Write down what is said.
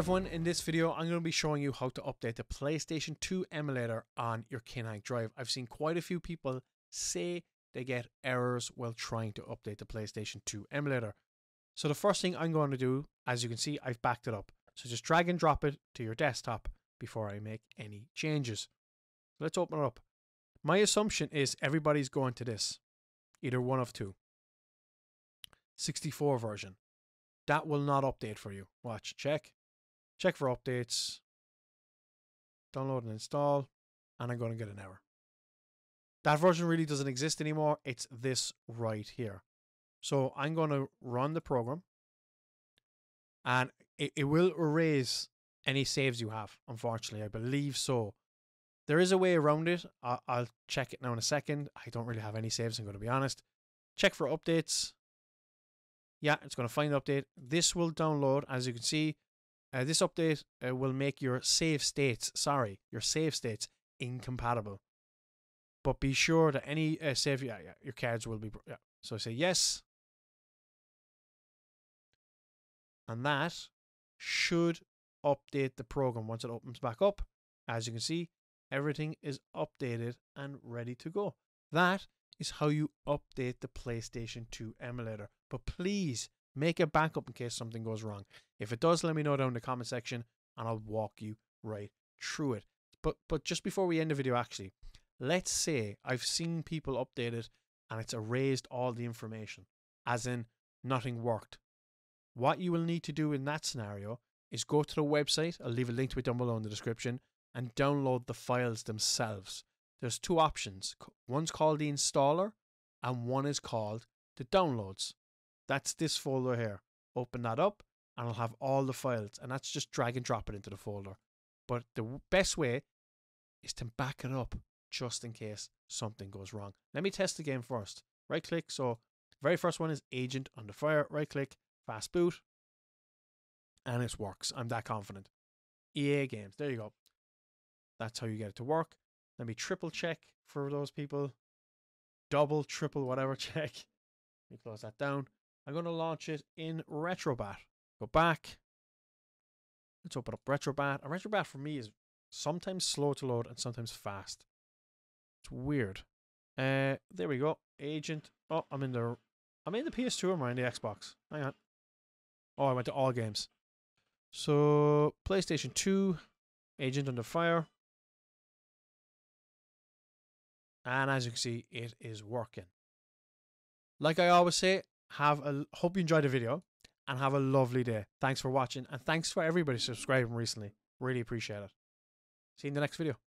Everyone, in this video I'm going to be showing you how to update the PlayStation 2 emulator on your Kinhank drive. I've seen quite a few people say they get errors while trying to update the PlayStation 2 emulator. So the first thing I'm going to do, as you can see, I've backed it up. So just drag and drop it to your desktop before I make any changes. Let's open it up. My assumption is everybody's going to this, either one of two. 64 version. That will not update for you. Watch, check. Check for updates. Download and install. And I'm going to get an error. That version really doesn't exist anymore. It's this right here. So I'm going to run the program. And it, it will erase any saves you have, unfortunately. I believe so. There is a way around it. I'll, I'll check it now in a second. I don't really have any saves, I'm going to be honest. Check for updates. Yeah, it's going to find update. This will download, as you can see. Uh, this update uh, will make your save states, sorry, your save states incompatible. But be sure that any uh, save, yeah, yeah, your cards will be, yeah. So I say yes. And that should update the program once it opens back up. As you can see, everything is updated and ready to go. That is how you update the PlayStation 2 emulator. But please make a backup in case something goes wrong. If it does, let me know down in the comment section and I'll walk you right through it. But but just before we end the video actually, let's say I've seen people update it and it's erased all the information, as in nothing worked. What you will need to do in that scenario is go to the website, I'll leave a link to it down below in the description, and download the files themselves. There's two options. One's called the installer and one is called the downloads. That's this folder here. Open that up and I'll have all the files and that's just drag and drop it into the folder. But the best way is to back it up just in case something goes wrong. Let me test the game first. Right click. So very first one is agent under fire. Right click, fast boot. And it works. I'm that confident. EA games. There you go. That's how you get it to work. Let me triple check for those people. Double, triple, whatever check. Let me close that down. I'm going to launch it in Retrobat. Go back. Let's open up Retrobat. A Retrobat for me is sometimes slow to load and sometimes fast. It's weird. Uh, there we go. Agent. Oh, I'm in the. I'm in the PS2 or am I in the Xbox? Hang on. Oh, I went to all games. So PlayStation 2, Agent Under Fire. And as you can see, it is working. Like I always say, have a hope you enjoyed the video and have a lovely day. Thanks for watching and thanks for everybody subscribing recently. Really appreciate it. See you in the next video.